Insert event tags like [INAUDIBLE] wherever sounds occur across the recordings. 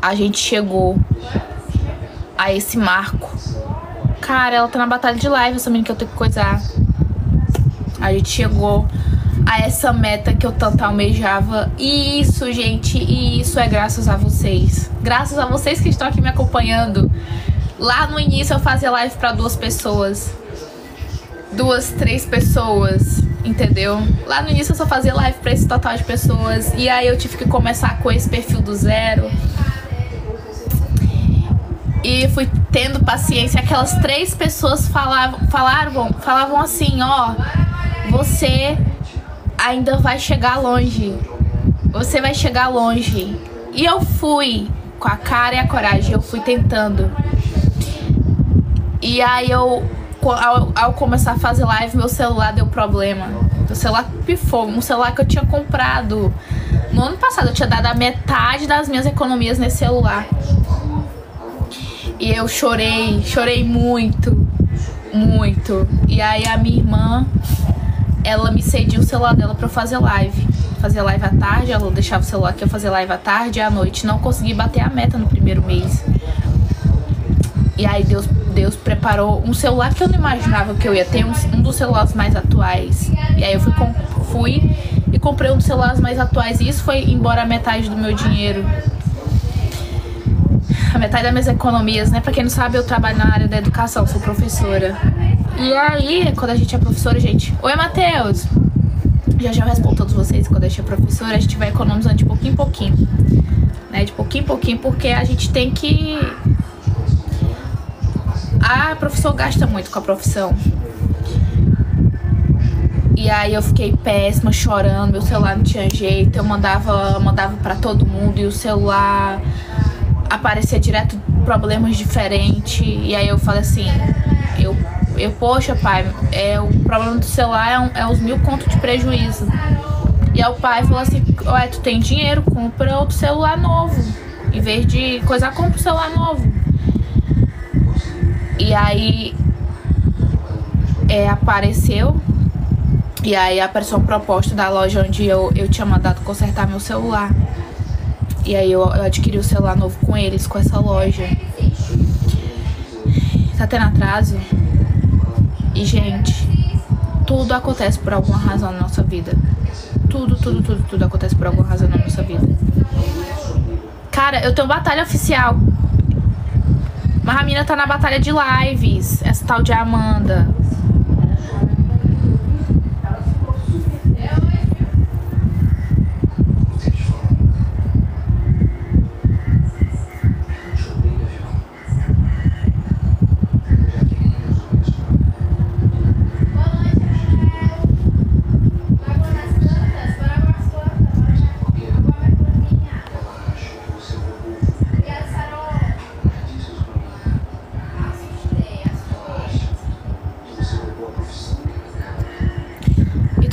a gente chegou a esse marco. Cara, ela tá na batalha de live, essa menina que eu tenho que coisar. A gente chegou a essa meta que eu tanto almejava. E isso, gente, e isso é graças a vocês. Graças a vocês que estão aqui me acompanhando. Lá no início eu fazia live para duas pessoas. Duas, três pessoas, entendeu? Lá no início eu só fazia live para esse total de pessoas. E aí eu tive que começar com esse perfil do zero. E fui tendo paciência. Aquelas três pessoas falavam, falavam, falavam assim, ó, você ainda vai chegar longe. Você vai chegar longe. E eu fui com a cara e a coragem, eu fui tentando. E aí eu, ao, ao começar a fazer live, meu celular deu problema. O celular pifou, um celular que eu tinha comprado no ano passado. Eu tinha dado a metade das minhas economias nesse celular. E eu chorei, chorei muito, muito. E aí a minha irmã ela me cedia o celular dela pra eu fazer live. Fazer live à tarde, ela deixava o celular que eu fazer live à tarde e à noite. Não consegui bater a meta no primeiro mês. E aí Deus, Deus preparou um celular que eu não imaginava que eu ia ter, um, um dos celulares mais atuais. E aí eu fui, com, fui e comprei um dos celulares mais atuais. E isso foi embora metade do meu dinheiro. A metade das minhas economias, né? Pra quem não sabe, eu trabalho na área da educação, sou professora. E aí, quando a gente é professora, gente. Oi, Matheus! Já já eu respondo todos vocês. Quando a gente é professora, a gente vai economizando de pouquinho em pouquinho. Né? De pouquinho em pouquinho, porque a gente tem que. A professor gasta muito com a profissão. E aí eu fiquei péssima, chorando, meu celular não tinha jeito, eu mandava, mandava para todo mundo e o celular aparecia direto problemas diferentes. E aí eu falei assim, eu eu, poxa, pai, é, o problema do celular é, um, é uns mil contos de prejuízo. E aí o pai falou assim, ué, tu tem dinheiro, compra outro celular novo. Em vez de coisa, compra um celular novo. E aí é, apareceu. E aí apareceu uma proposta da loja onde eu, eu tinha mandado consertar meu celular. E aí eu, adquiri o celular novo com eles, com essa loja. Tá tendo atraso? E, gente, tudo acontece por alguma razão na nossa vida. Tudo, tudo, tudo, tudo acontece por alguma razão na nossa vida. Cara, eu tenho batalha oficial. Mas a mina tá na batalha de lives. Essa tal de Amanda.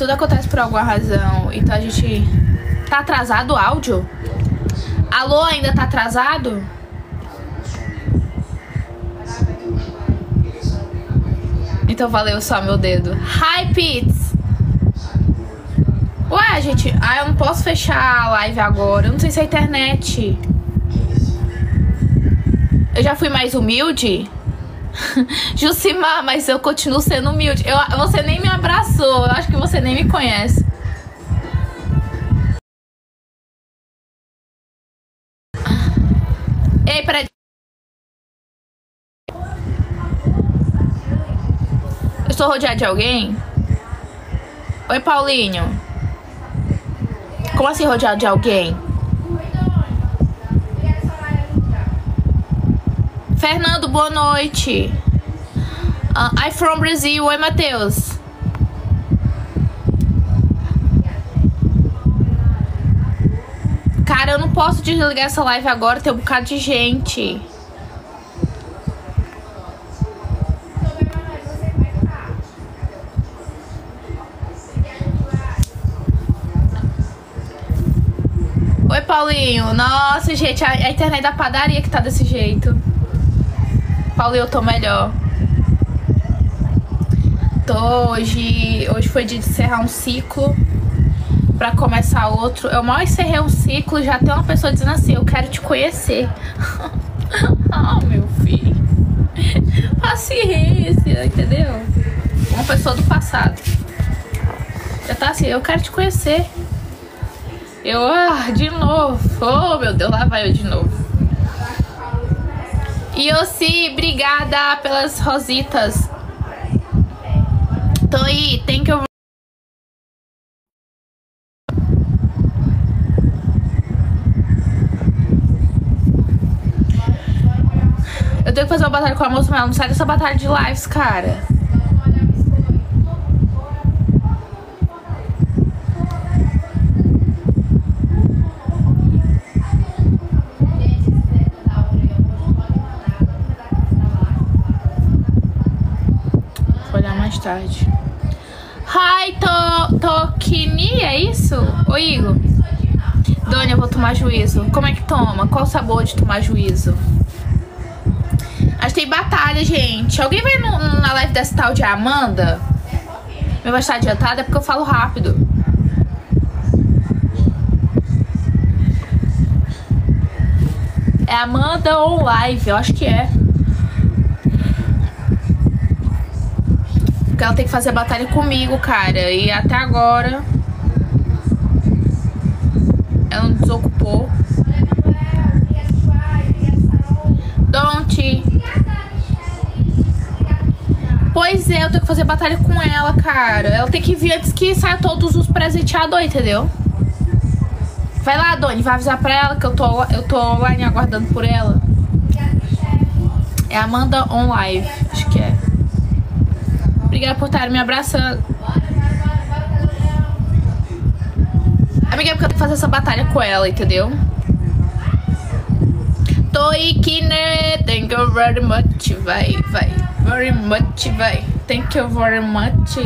Tudo acontece por alguma razão. Então a gente. Tá atrasado o áudio? Alô, ainda tá atrasado? Então valeu só meu dedo. Hi, Pits! Ué, gente, ah, eu não posso fechar a live agora. Eu não sei se é a internet. Eu já fui mais humilde? [LAUGHS] Jucimar, mas eu continuo sendo humilde. Eu, você nem me abraçou. Eu acho que você nem me conhece. Ei, peraí. Eu estou rodeado de alguém? Oi, Paulinho. Como assim rodeado de alguém? Fernando, boa noite. Uh, I'm from Brazil. Oi, Matheus. Cara, eu não posso desligar essa live agora, tem um bocado de gente. Oi, Paulinho. Nossa, gente, a, a internet da padaria que tá desse jeito. Paulo, eu tô melhor. Tô hoje. Hoje foi de encerrar um ciclo. pra começar outro. Eu mal encerrei um ciclo já tem uma pessoa dizendo assim, eu quero te conhecer. oh, [LAUGHS] meu filho. Paciência, entendeu? Uma pessoa do passado. Já tá assim, eu quero te conhecer. Eu, ah, de novo. Oh, meu Deus, lá vai eu de novo. Sim, obrigada pelas rositas. Tô aí, tem que eu Eu tenho que fazer uma batalha com a moça, mas ela não sai dessa batalha de lives, cara. Tarde. Hi, to, Tokini, é isso? Ô, Igor. Dona, eu vou tomar juízo. Como é que toma? Qual o sabor de tomar juízo? Acho que tem batalha, gente. Alguém vai no, na live dessa tal de Amanda? Meu vai estar adiantada é porque eu falo rápido. É Amanda on live, eu acho que é. Ela tem que fazer batalha comigo, cara. E até agora. Ela não desocupou. Don't. Pois é, eu tenho que fazer batalha com ela, cara. Ela tem que vir antes que saia todos os presenteadores, entendeu? Vai lá, Doni, vai avisar pra ela que eu tô, eu tô online aguardando por ela. É Amanda On Live, acho que. Obrigada por estar me abraçando. Amiga, é porque eu tenho que fazer essa batalha com ela, entendeu? Toikine, thank you very much. Vai, vai. Very much, vai. Thank you very much.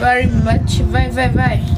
Very much. Vai, vai, vai.